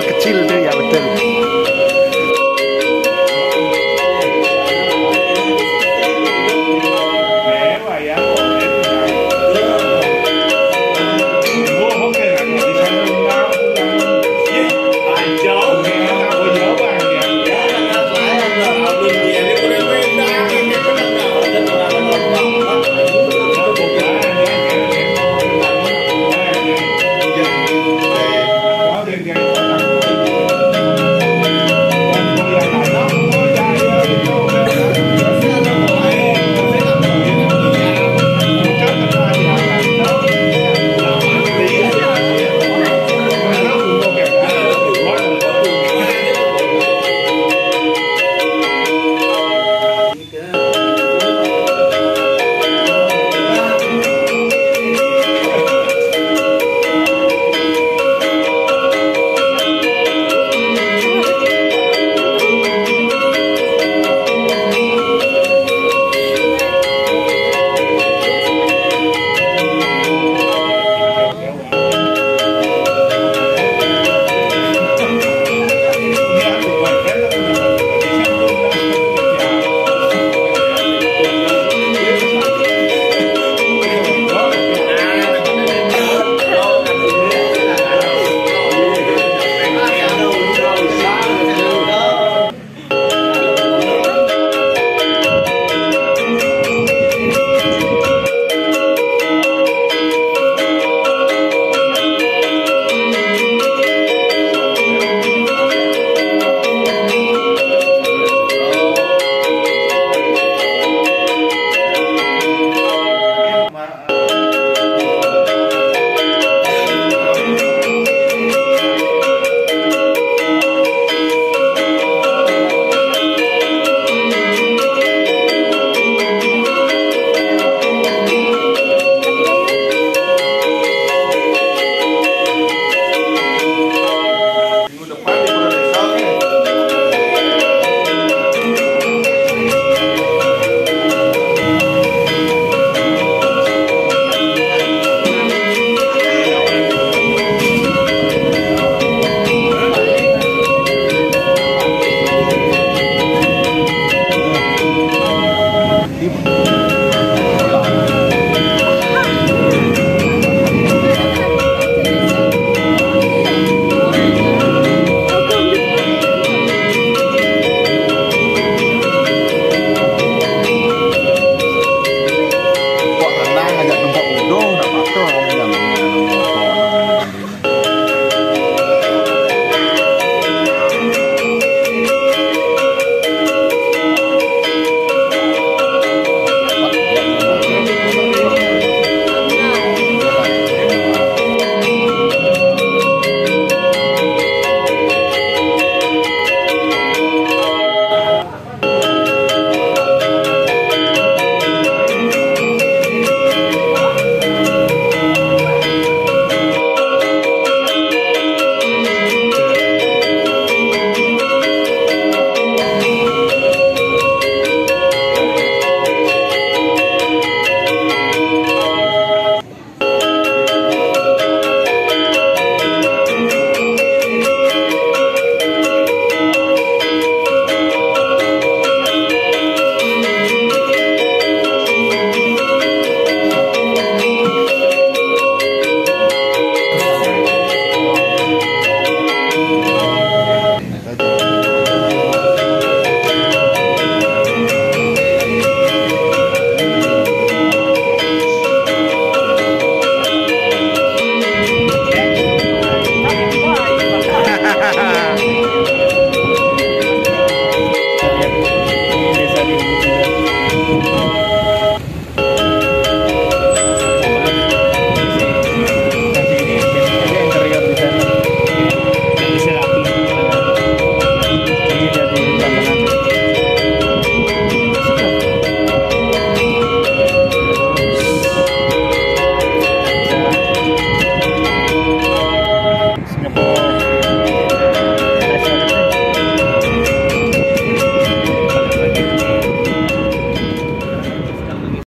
kecil dia ya betul